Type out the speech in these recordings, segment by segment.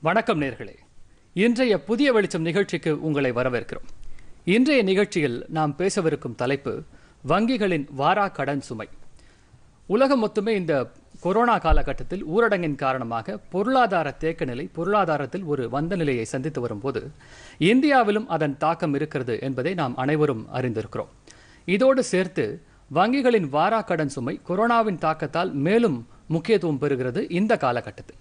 வணக்கம் நேர்களே. இன்றைய புதிய வெளிச்சம் நிகழ்ச்சிக்கு உங்களை வரவேற்கிறோம். இன்றைய நிகழ்ச்சியில் நாம் பேசவிருக்கும் தலைப்பு வங்கிகளின் வாரா கடன் சுமை. உலகம் மொத்தமே இந்த கொரோனா காலகட்டத்தில் ஊரடங்கின் காரணமாக பொருளாதார தேக்க நிலை பொருளாதாரத்தில் ஒரு வந்த நிலையை சந்தித்து வரும்போது இந்தியாவிலும் அதன் தாக்கம் இருக்கிறது என்பதை நாம் அனைவரும் அறிந்திருக்கிறோம். இதோடு சேர்த்து வங்கிகளின் வாரா கடன் சுமை கொரோனாவின் தாக்கத்தால் மேலும் முக்கியத்துவம் பெறுகிறது இந்த காலகட்டத்தில்.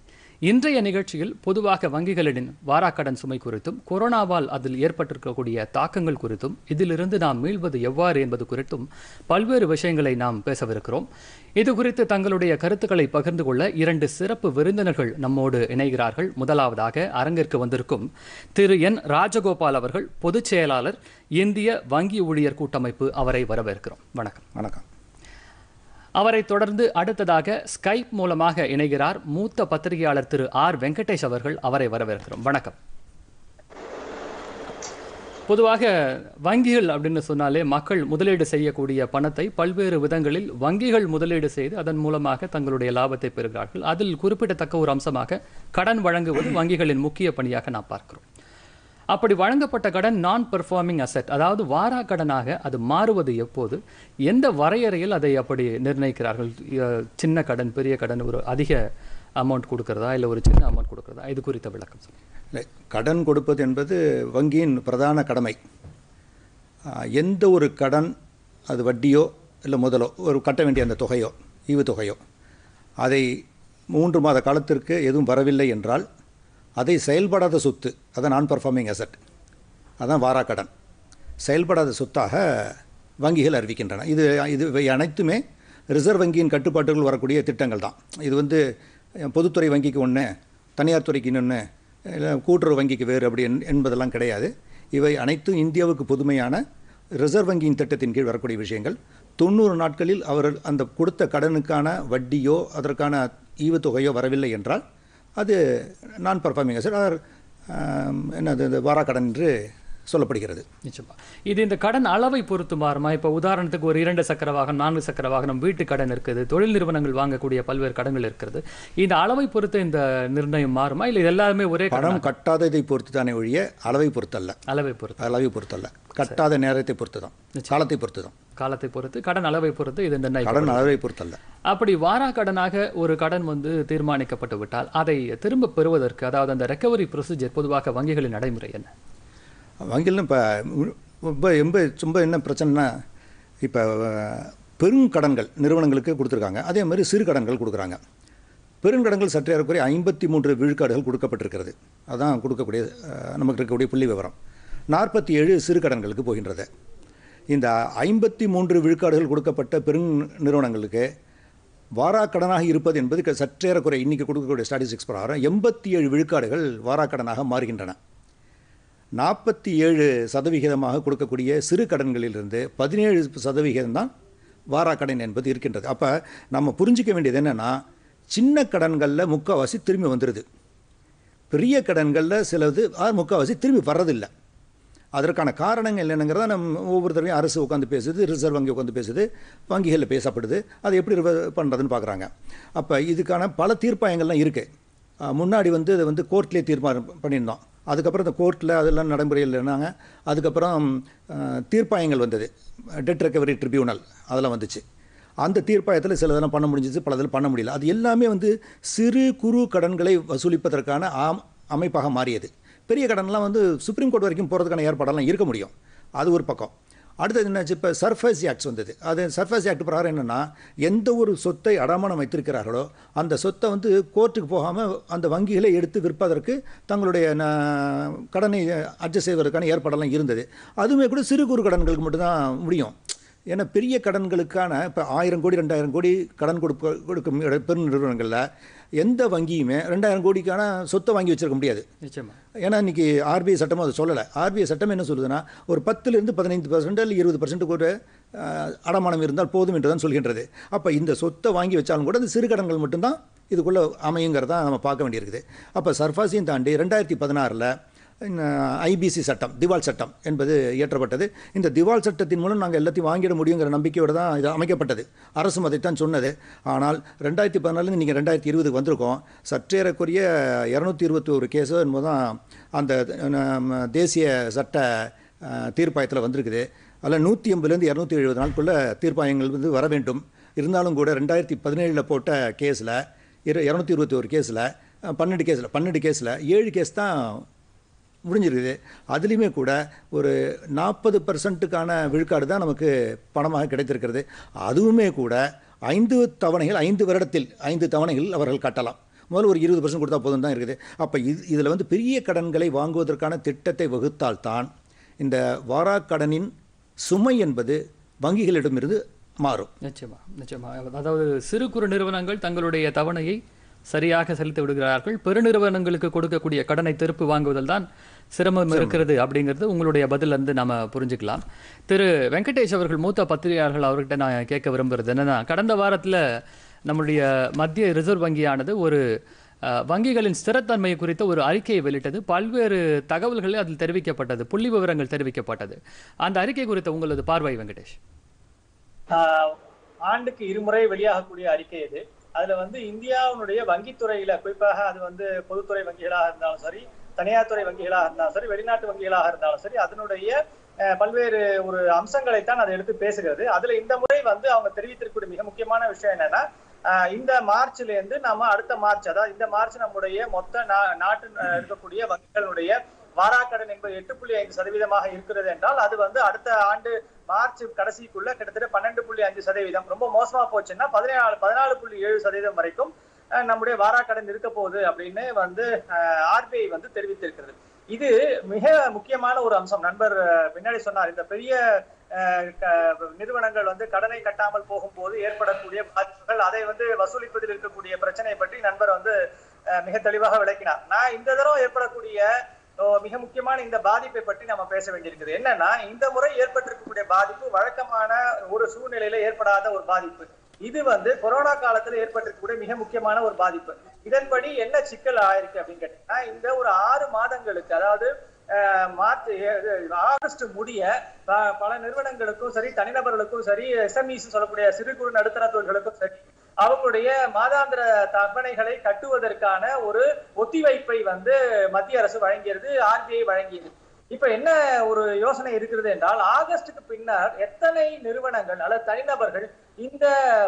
இன்றைய நிகழ்ச்சியில் பொதுவாக வங்கிகளின் வாராக்கடன் சுமை குறித்தும் கொரோனாவால் அதில் ஏற்பட்டிருக்கக்கூடிய தாக்கங்கள் குறித்தும் இதிலிருந்து நாம் மீள்வது எவ்வாறு என்பது குறித்தும் பல்வேறு விஷயங்களை நாம் பேசவிருக்கிறோம். இது குறித்து தங்களுடைய கருத்துக்களை பகிர்ந்து கொள்ள இரண்டு சிறப்பு விருந்தினர்கள் நம்மோடு இணைகிறார்கள். முதலாவதாக அரங்கிற்கு வந்திருக்கும் திரு. என். ராஜகோபால் அவர்கள் பொதுச் செயலாளர் இந்திய வங்கி ஊழியர் கூட்டமைப்பு அவரை வரவேற்கிறோம். வணக்கம். வணக்கம். அவரை தொடர்ந்து அடுத்ததாக ஸ்கைப் மூலமாக இணைகிறார் மூத்த பத்திரிகையாளர் திரு ஆர் வெங்கடேஷ் அவர்கள். அவரை வரவேற்கிறோம். வணக்கம். பொதுவாக வங்கிகள் அப்படின்னு சொன்னாலே மக்கள் முதலீடு செய்யக்கூடிய பணத்தை பல்வேறு விதங்களில் வங்கிகள் முதலீடு செய்து அதன் மூலமாக தங்களுடைய லாபத்தை பெறுகிறார்கள். அதில் குறிப்பிடத்தக்க ஒரு அம்சமாக கடன் வழங்குவது வங்கிகளின் முக்கிய பணியாக நாம் பார்க்கிறோம். அப்படி வழங்கப்பட்ட கடன் நான் பெர்ஃபார்மிங் அசெட் அதாவது வாரா கடனாக அது மாறுவது எப்போது? எந்த வரையறையில் அதை அப்படி நிர்ணயிக்கிறார்கள்? சின்ன கடன் பெரிய கடன் ஒரு அதிக அமௌண்ட் கொடுக்கறதா? இல்லை ஒரு சின்ன அமௌண்ட் கொடுக்கறதா? இது குறித்த விளக்கம் இல்லை கடன் கொடுப்பது என்பது வங்கியின் பிரதான கடமை. எந்த ஒரு கடன் அது வட்டியோ இல்லை முதலோ ஒரு கட்ட வேண்டிய அந்த தொகையோ ஈவுத்தொகையோ அதை மூன்று மாத காலத்திற்கு எதுவும் வரவில்லை என்றால் அதை செயல்படாத சொத்து அதை நான் பர்ஃபார்மிங் அசட் அதான் வாராக்கடன் செயல்படாத சொத்தாக வங்கிகள் அறிவிக்கின்றன. இது இது இவை அனைத்துமே ரிசர்வ் வங்கியின் கட்டுப்பாட்டுக்குள் வரக்கூடிய திட்டங்கள் தான். இது வந்து பொதுத்துறை வங்கிக்கு ஒன்று தனியார் துறைக்கு இன்னொன்று இல்லை கூட்டுறவு வங்கிக்கு வேறு அப்படி என்- என்பதெல்லாம் கிடையாது. இவை அனைத்தும் இந்தியாவுக்கு பொதுமையான ரிசர்வ் வங்கியின் திட்டத்தின் கீழ் வரக்கூடிய விஷயங்கள். தொண்ணூறு நாட்களில் அவர்கள் அந்த கொடுத்த கடனுக்கான வட்டியோ அதற்கான ஈவுத்தொகையோ வரவில்லை என்றால் அது நான் பர்ஃபார்மிங் சார் என்னது இந்த வாராக்கடன் என்று சொல்லப்படுகிறது. நிச்சயமா. இது இந்த கடன் அளவை பொறுத்து மாறுமா? இப்போ உதாரணத்துக்கு ஒரு இரண்டு சக்கர வாகனம் நான்கு சக்கர வாகனம் வீட்டு கடன் இருக்குது தொழில் நிறுவனங்கள் வாங்கக்கூடிய பல்வேறு கடன்கள் இருக்கிறது இந்த அளவை பொறுத்து இந்த நிர்ணயம் மாறுமா? இல்லை இது எல்லாமே ஒரே கடன்? பணம் கட்டாததை பொறுத்து தானே ஒழிய அளவை பொறுத்தல்ல. அளவை பொறுத்து. அளவை பொறுத்தல்ல. கட்டாத நேரத்தை பொறுத்து தான் காலத்தை பொறுத்து தான் காலத்தை பொறுத்து கடன் அளவை பொறுத்து இது நிர்ணயம் கடன் அளவை பொறுத்தல்ல. அப்படி வாரா கடனாக ஒரு கடன் வந்து தீர்மானிக்கப்பட்டு விட்டால் அதை திரும்ப பெறுவதற்கு அதாவது அந்த ரெக்கவரி ப்ரொசீஜர் பொதுவாக வங்கிகளின் நடைமுறை என்ன? வங்கியிலும் இப்போ ரொம்ப ரொம்ப ரொம்ப என்ன பிரச்சனைனா இப்போ பெருங்கடன்கள் நிறுவனங்களுக்கு கொடுத்துருக்காங்க. அதே மாதிரி சிறு கடன்கள் கொடுக்குறாங்க. பெருங்கடன்கள் சற்றே ஏறக்குறைய ஐம்பத்தி மூன்று விழுக்காடுகள் கொடுக்கப்பட்டிருக்கிறது. அதான் கொடுக்கக்கூடிய நமக்கு இருக்கக்கூடிய புள்ளி விவரம். நாற்பத்தி ஏழு சிறு கடன்களுக்கு போகின்றது. இந்த ஐம்பத்தி மூன்று விழுக்காடுகள் கொடுக்கப்பட்ட பெரும் நிறுவனங்களுக்கு வாராக்கடனாக இருப்பது என்பது சற்றேறக்குறை இன்றைக்கி கொடுக்கக்கூடிய ஸ்டாட்டிஸ்டிக்ஸ் பிரகாரம் எண்பத்தி ஏழு விழுக்காடுகள் வாராக்கடனாக மாறுகின்றன. நாற்பத்தி ஏழு சதவிகிதமாக கொடுக்கக்கூடிய சிறு கடன்களிலிருந்து பதினேழு சதவிகிதம் தான் வாராக்கடன் என்பது இருக்கின்றது. அப்போ நம்ம புரிஞ்சிக்க வேண்டியது என்னென்னா சின்ன கடன்களில் முக்கால்வாசி திரும்பி வந்துடுது பெரிய கடன்களில் சிலது முக்கால்வாசி திரும்பி வர்றதில்லை. அதற்கான காரணங்கள் என்னங்கிறத நம்ம ஒவ்வொரு தடவையும் அரசு உட்காந்து பேசுது ரிசர்வ் வங்கி உட்காந்து பேசுது வங்கிகளில் பேசப்படுது அதை எப்படி பண்ணுறதுன்னு பார்க்குறாங்க அப்போ இதுக்கான பல தீர்ப்பாயங்கள்லாம் இருக்குது முன்னாடி வந்து இதை வந்து கோர்ட்லேயே தீர்மானம் பண்ணியிருந்தோம். அதுக்கப்புறம் இந்த கோர்ட்டில் அதெல்லாம் நடைமுறையில் இருந்தாங்க அதுக்கப்புறம் தீர்ப்பாயங்கள் வந்தது. டெட் ரெக்கவரி ட்ரிபியூனல் அதெல்லாம் வந்துச்சு. அந்த தீர்ப்பாயத்தில் சில இதெல்லாம் பண்ண முடிஞ்சிச்சு பல இதில் பண்ண முடியல. அது எல்லாமே வந்து சிறு குறு கடன்களை வசூலிப்பதற்கான ஆம் அமைப்பாக மாறியது. பெரிய கடன்லாம் வந்து சுப்ரீம் கோர்ட் வரைக்கும் போகிறதுக்கான ஏற்பாடெல்லாம் இருக்க முடியும். அது ஒரு பக்கம். அடுத்தது என்னாச்சு இப்போ சர்ஃபேஸ் ஆக்ட்ஸ் வந்தது. அது சர்ஃபேஸ் ஆக்ட் பிரகாரம் என்னென்னா எந்த ஒரு சொத்தை அடமானம் வைத்திருக்கிறார்களோ அந்த சொத்தை வந்து கோர்ட்டுக்கு போகாமல் அந்த வங்கிகளை எடுத்து விற்பதற்கு தங்களுடைய கடனை அட்ஜஸ்ட் செய்வதற்கான ஏற்பாடெல்லாம் இருந்தது. அதுவுமே கூட சிறு குறு கடன்களுக்கு மட்டும்தான் முடியும். ஏன்னா பெரிய கடன்களுக்கான இப்போ ஆயிரம் கோடி ரெண்டாயிரம் கோடி கடன் கொடுக்க கொடுக்கும் பெரும் நிறுவனங்களில் எந்த வங்கியுமே ரெண்டாயிரம் கோடிக்கான சொத்தை வாங்கி வச்சிருக்க முடியாது. நிச்சயமா. ஏன்னா இன்னைக்கு ஆர்பிஐ சட்டமும் அதை சொல்லலை. ஆர்பிஐ சட்டம் என்ன சொல்லுதுன்னா ஒரு பத்துலேருந்து பதினைந்து பர்சன்ட் இல்லை இருபது பர்சன்ட்டுக்கு ஒரு அடமானம் இருந்தால் போதும் என்று தான் சொல்கின்றது. அப்போ இந்த சொத்தை வாங்கி வச்சாலும் கூட அது சிறு கடன்கள் மட்டும்தான் இதுக்குள்ளே அமையுங்கிறத நம்ம பார்க்க வேண்டியிருக்குது. அப்போ சர்ஃபாஸையும் தாண்டி ரெண்டாயிரத்தி பதினாறில் ஐபிசி சட்டம் திவால் சட்டம் என்பது இயற்றப்பட்டது. இந்த திவால் சட்டத்தின் மூலம் நாங்கள் எல்லாத்தையும் வாங்கிட முடியுங்கிற நம்பிக்கையோடு தான் இது அமைக்கப்பட்டது. அரசும் அதைத்தான் சொன்னது. ஆனால் ரெண்டாயிரத்தி பதினாலுலேருந்து நீங்கள் ரெண்டாயிரத்தி இருபதுக்கு வந்திருக்கோம். சற்றேறக்குரிய இரநூத்தி இருபத்தி ஒரு கேஸோ என்பது தான் அந்த தேசிய சட்ட தீர்ப்பாயத்தில் வந்திருக்குது. அதில் நூற்றி ஐம்பதுலேருந்து இரநூத்தி எழுபது நாளுக்குள்ளே தீர்ப்பாயங்கள் வந்து வர வேண்டும். இருந்தாலும் கூட ரெண்டாயிரத்தி பதினேழில் போட்ட கேஸில் இரு இரநூத்தி இருபத்தி ஒரு கேஸில் பன்னெண்டு கேஸில் பன்னெண்டு கேஸில் ஏழு கேஸ் தான் முடிஞ்சிருக்குது. அதுலேயுமே கூட ஒரு நாற்பது பர்சன்ட்டுக்கான விழுக்காடு தான் நமக்கு பணமாக கிடைத்திருக்கிறது. அதுவுமே கூட ஐந்து தவணைகள் ஐந்து வருடத்தில் ஐந்து தவணைகள் அவர்கள் கட்டலாம். முதல்ல ஒரு இருபது பர்சன்ட் கொடுத்தா போதும் தான் இருக்குது. அப்போ இது இதில் வந்து பெரிய கடன்களை வாங்குவதற்கான திட்டத்தை வகுத்தால்தான் இந்த வாராக்கடனின் சுமை என்பது வங்கிகளிடமிருந்து மாறும். நிச்சயமா நிச்சயமா. அதாவது சிறு குறு நிறுவனங்கள் தங்களுடைய தவணையை சரியாக செலுத்தி விடுகிறார்கள். பெருநிறுவனங்களுக்கு கொடுக்கக்கூடிய கடனை திருப்பி வாங்குவதில் தான் சிரமம் இருக்கிறது அப்படிங்கிறது உங்களுடைய பதில்ல இருந்து நாம புரிஞ்சுக்கலாம். திரு வெங்கடேஷ் அவர்கள் மூத்த பத்திரிகையாளர்கள் அவர்கிட்ட நான் கேட்க விரும்புறது என்னன்னா கடந்த வாரத்துல நம்முடைய மத்திய ரிசர்வ் வங்கியானது ஒரு வங்கிகளின் ஸ்திரத்தன்மை குறித்த ஒரு அறிக்கையை வெளியிட்டது. பல்வேறு தகவல்கள் அதில் தெரிவிக்கப்பட்டது. புள்ளி விவரங்கள் தெரிவிக்கப்பட்டது. அந்த அறிக்கை குறித்த உங்களது பார்வை வெங்கடேஷ்? ஆண்டுக்கு இருமுறை வெளியாகக்கூடிய அறிக்கை இது. அதுல வந்து இந்தியாவினுடைய வங்கித்துறையில குறிப்பாக அது வந்து பொதுத்துறை வங்கிகளாக இருந்தாலும் சரி தனியார் துறை வங்கிகளாக இருந்தாலும் சரி வெளிநாட்டு வங்கிகளாக இருந்தாலும் சரி அதனுடைய பல்வேறு ஒரு அம்சங்களைத்தான் அதை எடுத்து பேசுகிறது. அதுல இந்த முறை வந்து அவங்க தெரிவித்திருக்கக்கூடிய மிக முக்கியமான விஷயம் என்னன்னா இந்த மார்ச்ல இருந்து நாம அடுத்த மார்ச் அதாவது இந்த மார்ச் நம்முடைய மொத்த நா- நாட்டு இருக்கக்கூடிய வங்கிகளுடைய வாராக்கடன் என்பது எட்டு புள்ளி ஐந்து சதவீதமாக இருக்கிறது என்றால் அது வந்து அடுத்த ஆண்டு மார்ச் கடைசிக்குள்ள கிட்டத்தட்ட பன்னெண்டு புள்ளி அஞ்சு சதவீதம். ரொம்ப மோசமா போச்சுன்னா பதினேழு பதினாலு புள்ளி ஏழு சதவீதம் வரைக்கும் நம்முடைய வாராக்கடன் இருக்க போகுது அப்படின்னு வந்து ஆர்பிஐ வந்து தெரிவித்திருக்கிறது. இது மிக முக்கியமான ஒரு அம்சம். நண்பர் பின்னாடி சொன்னார். இந்த பெரிய க- நிறுவனங்கள் வந்து கடனை கட்டாமல் போகும்போது ஏற்படக்கூடிய பாதிப்புகள் அதை வந்து வசூலிப்பதில் இருக்கக்கூடிய பிரச்சனை பற்றி நண்பர் வந்து மிக தெளிவாக விளக்கினார். நான் இந்த தடவை ஏற்படக்கூடிய மிக முக்கியமான இந்த பாதிப்பை பற்றி நம்ம பேச வேண்டியிருக்குது. என்னன்னா இந்த முறை ஏற்பட்டிருக்கக்கூடிய பாதிப்பு வழக்கமான ஒரு சூழ்நிலையில ஏற்படாத ஒரு பாதிப்பு. இது வந்து கொரோனா காலத்துல ஏற்பட்டிருக்கக்கூடிய மிக முக்கியமான ஒரு பாதிப்பு. இதன்படி என்ன சிக்கல் ஆயிருக்கு அப்படின்னு கேட்டீங்கன்னா இந்த ஒரு ஆறு மாதங்களுக்கு அதாவது மார்ச் ஆகஸ்ட் முடிய ப- பல நிறுவனங்களுக்கும் சரி தனிநபர்களுக்கும் சரி எஸ்எம்இஸ் சொல்லக்கூடிய சிறு குறு நடுத்தர தொழில்களுக்கும் சரி அவங்களுடைய மாதாந்திர தவணைகளை கட்டுவதற்கான ஒரு ஒத்திவைப்பை வந்து மத்திய அரசு வழங்கியது ஆர்பிஐ வழங்கியது. இப்ப என்ன ஒரு யோசனை இருக்கிறது என்றால் ஆகஸ்டுக்கு பின்னர் எத்தனை நிறுவனங்கள் அல்லது தனிநபர்கள் இந்த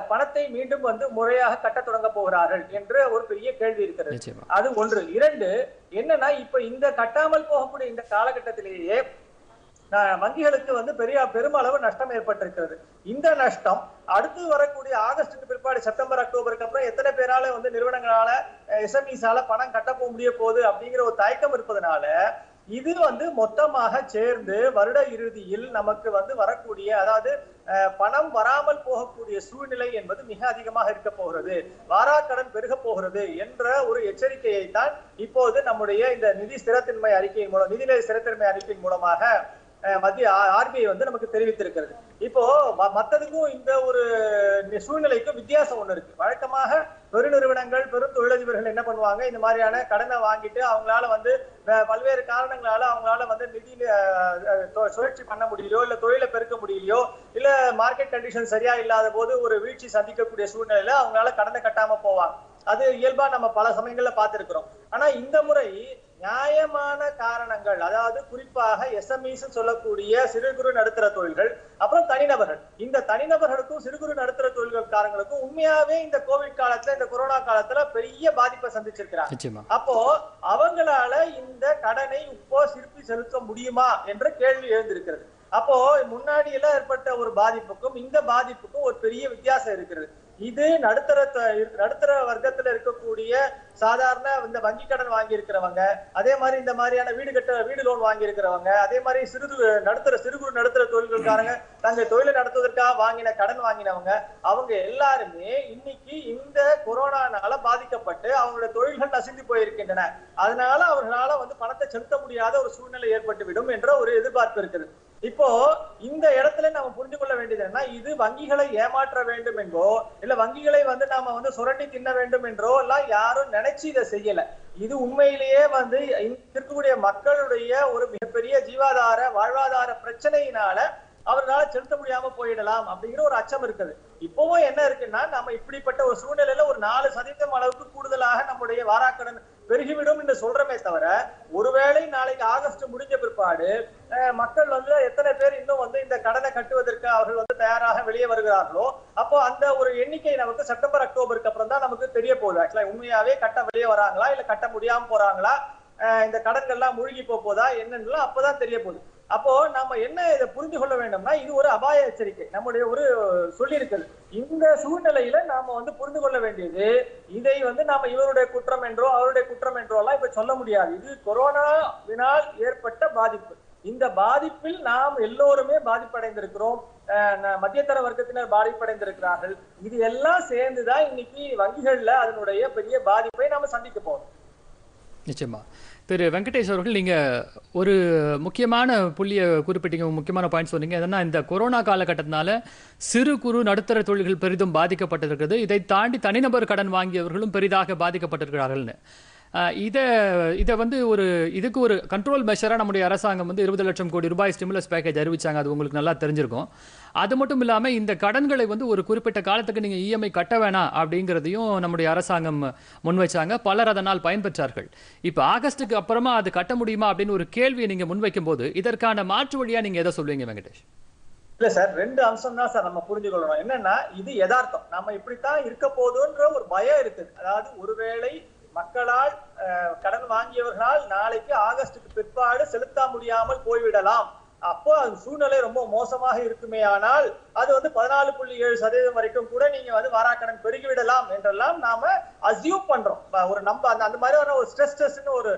பணத்தை மீண்டும் வந்து முறையாக கட்டத் தொடங்க போகிறார்கள் என்ற ஒரு பெரிய கேள்வி இருக்கிறது. அது ஒன்று. இரண்டு என்னன்னா இப்ப இந்த கட்டாமல் போகக்கூடிய இந்த காலகட்டத்திலேயே வங்கிகளுக்கு வந்து பெரிய பெருமளவு நஷ்டம் ஏற்பட்டிருக்கிறது. இந்த நஷ்டம் அடுத்து வரக்கூடிய ஆகஸ்டுக்கு பிற்பாடு செப்டம்பர் அக்டோபருக்கு அப்புறம் எத்தனை பேரால வந்து நிறுவனங்களால எஸ்எம்இஸால பணம் கட்ட போக முடிய போகுது அப்படிங்கிற ஒரு தயக்கம் இருப்பதனால இது வந்து மொத்தமாக சேர்ந்து வருட இறுதியில் நமக்கு வந்து வரக்கூடிய அதாவது பணம் வராமல் போகக்கூடிய சூழ்நிலை என்பது மிக அதிகமாக இருக்க போகிறது. வாராக்கடன் பெருக போகிறது என்ற ஒரு எச்சரிக்கையை தான் இப்போது நம்முடைய இந்த நிதி ஸ்திரத்தன்மை அறிக்கையின் மூலம் நிதிநிலை ஸ்திரத்தன்மை அறிக்கையின் மூலமாக மத்திய ஆர்பிஐ வந்து நமக்கு தெரிவித்திருக்கிறது. இப்போ ம- மத்ததுக்கும் இந்த ஒரு சூழ்நிலைக்கும் வித்தியாசம் ஒண்ணு இருக்கு. வழக்கமாக பெருநிறுவனங்கள் பெரும் தொழிலதிபர்கள் என்ன பண்ணுவாங்க? இந்த மாதிரியான கடனை வாங்கிட்டு அவங்களால வந்து அஹ், பல்வேறு காரணங்களால அவங்களால வந்து நிதி அஹ், தொ- சுழற்சி பண்ண முடியலையோ இல்ல தொழிலை பெருக்க முடியலையோ இல்ல மார்க்கெட் கண்டிஷன் சரியா இல்லாத போது ஒரு வீழ்ச்சி சந்திக்கக்கூடிய சூழ்நிலையில அவங்களால கடனை கட்டாம போவாங்க. அது இயல்பா நம்ம பல சமயங்கள்ல பார்த்திருக்கிறோம். ஆனா இந்த முறை நியாயமான காரணங்கள் அதாவது குறிப்பாக எஸ்எம்இஸ் சொல்லக்கூடிய சிறு குறு நடுத்தர தொழில்கள் அப்புறம் தனிநபர்கள். இந்த தனிநபர்களுக்கும் சிறு குறு நடுத்தர தொழில்காரங்களுக்கும் உண்மையாவே இந்த கோவிட் காலத்துல இந்த கொரோனா காலத்துல பெரிய பாதிப்பை சந்திச்சிருக்கிறாங்க. அப்போ அவங்களால இந்த கடனை இப்போ திருப்பி செலுத்த முடியுமா என்ற கேள்வி எழுந்திருக்கிறது. அப்போ முன்னாடி எல்லாம் ஏற்பட்ட ஒரு பாதிப்புக்கும் இந்த பாதிப்புக்கும் ஒரு பெரிய வித்தியாசம் இருக்கிறது. இது நடுத்தர த- நடுத்தர வர்க்கத்துல இருக்கக்கூடிய சாதாரண இந்த வங்கி கடன் வாங்கி இருக்கிறவங்க அதே மாதிரி இந்த மாதிரியான வீடு கட்ட வீடு லோன் வாங்கி இருக்கிறவங்க அதே மாதிரி சிறு நடுத்தர சிறு குறு நடுத்தர தொழில்களுக்காரங்க தங்கள் தொழிலை நடத்துவதற்காக வாங்கின கடன் வாங்கினவங்க அவங்க எல்லாருமே இன்னைக்கு இந்த கொரோனானால பாதிக்கப்பட்டு அவங்களோட தொழில்கள் நசிந்து போயிருக்கின்றன. அதனால அவர்களால வந்து பணத்தை செலுத்த முடியாத ஒரு சூழ்நிலை ஏற்பட்டு விடும் என்ற ஒரு எதிர்பார்ப்பு இருக்குது. இப்போ இந்த இடத்துல நம்ம புரிந்து கொள்ள வேண்டியது என்ன இது வங்கிகளை ஏமாற்ற வேண்டும் என்றோ இல்ல வங்கிகளை வந்து நாம வந்து சுரண்டி தின்ன வேண்டும் என்றோ எல்லாம் யாரும் நினைச்சு இதை செய்யல. இது உண்மையிலேயே வந்து இருக்கக்கூடிய மக்களுடைய ஒரு மிகப்பெரிய ஜீவாதார வாழ்வாதார பிரச்சனையினால அவர்களால செலுத்த முடியாம போயிடலாம் அப்படிங்கிற ஒரு அச்சம் இருக்குது. இப்பவும் என்ன இருக்குன்னா நம்ம இப்படிப்பட்ட ஒரு சூழ்நிலையில ஒரு நாலு சதவீதம் அளவுக்கு கூடுதலாக நம்முடைய வாராக்கடன் பெருகிவிடும் என்று சொல்றமே தவிர ஒருவேளை நாளைக்கு ஆகஸ்ட் முடிஞ்ச பிற்பாடு அஹ், மக்கள் வந்து எத்தனை பேர் இன்னும் வந்து இந்த கடனை கட்டுவதற்கு அவர்கள் வந்து தயாராக வெளியே வருகிறார்களோ அப்போ அந்த ஒரு எண்ணிக்கை நமக்கு செப்டம்பர் அக்டோபருக்கு அப்புறம் தான் நமக்கு தெரிய போகுது. ஆக்சுவலா உண்மையாவே கட்ட வெளியே வராங்களா இல்ல கட்ட முடியாம போறாங்களா? அஹ், இந்த கடன்கள்லாம் மூழ்கி போதா என்னன்னு அப்பதான் தெரிய போகுது. அப்போ நாம என்ன இதை புரிந்து கொள்ள வேண்டும்னா இது ஒரு அபாய எச்சரிக்கை. நம்முடைய ஒரு சொல்லியிருக்கல். இந்த சூழ்நிலையில நாம வந்து புரிந்து கொள்ள வேண்டியது இதை வந்து நாம இவருடைய குற்றம் என்றோ அவருடைய குற்றம் என்றோ எல்லாம் இப்ப சொல்ல முடியாது. இது கொரோனாவினால் ஏற்பட்ட பாதிப்பு. இந்த பாதிப்பில் நாம் எல்லோருமே பாதிப்படைந்திருக்கிறோம். அஹ் மத்தியதர வர்க்கத்தினர் பாதிப்படைந்திருக்கிறார்கள். இது எல்லாம் சேர்ந்துதான் இன்னைக்கு வங்கிகள்ல அதனுடைய பெரிய பாதிப்பை நாம சந்திக்க போறோம். நிச்சயமா. திரு வெங்கடேஷ் அவர்கள் நீங்கள் ஒரு முக்கியமான புள்ளியை குறிப்பிட்டீங்க முக்கியமான பாயிண்ட் சொன்னீங்க. என்னன்னா இந்த கொரோனா காலகட்டத்தினால சிறு குறு நடுத்தர தொழில்கள் பெரிதும் பாதிக்கப்பட்டிருக்கிறது. இதை தாண்டி தனிநபர் கடன் வாங்கியவர்களும் பெரிதாக பாதிக்கப்பட்டிருக்கிறார்கள்னு. இதை இதை வந்து ஒரு இதுக்கு ஒரு கண்ட்ரோல் மெஷராக நம்முடைய அரசாங்கம் வந்து இருபது லட்சம் கோடி ரூபாய் ஸ்டிமுலஸ் பேக்கேஜ் அறிவிச்சாங்க. அது உங்களுக்கு நல்லா தெரிஞ்சிருக்கும். அது மட்டும் இல்லாமல் இந்த கடன்களை வந்து ஒரு குறிப்பிட்ட காலத்துக்கு நீங்கள் இஎம்ஐ கட்ட வேணாம் அப்படிங்கிறதையும் நம்முடைய அரசாங்கம் முன் வச்சாங்க. பலர் அதனால் பயன்பெற்றார்கள். இப்போ ஆகஸ்ட்டுக்கு அப்புறமா அது கட்ட முடியுமா அப்படின்னு ஒரு கேள்வியை நீங்கள் முன்வைக்கும் போது இதற்கான மாற்று வழியாக நீங்கள் எதை சொல்லுவீங்க வெங்கடேஷ்? இல்ல சார் ரெண்டு அம்சம் தான் சார் நம்ம புரிஞ்சுக்கொள்ளணும். என்னன்னா இது யதார்த்தம். நம்ம இப்படித்தான் இருக்க போதுன்ற ஒரு பயம் இருக்குது. அதாவது ஒருவேளை மக்களால் கடன் வாங்கியவர்களால் நாளைக்கு ஆகஸ்டுக்கு பிற்பாடு செலுத்த முடியாமல் போய்விடலாம். அப்போ அது சூழ்நிலை ரொம்ப மோசமாக இருக்குமே ஆனால் அது வந்து பதினாலு புள்ளி ஏழு சதவீதம் வரைக்கும் கூட நீங்க வந்து வாராக்கடன் பெருகிவிடலாம் என்றெல்லாம் நாம அசியூம் பண்றோம். ஒரு நம்ப அந்த அந்த மாதிரியான ஒரு ஸ்ட்ரெஸ் டெஸ்ட்னு ஒரு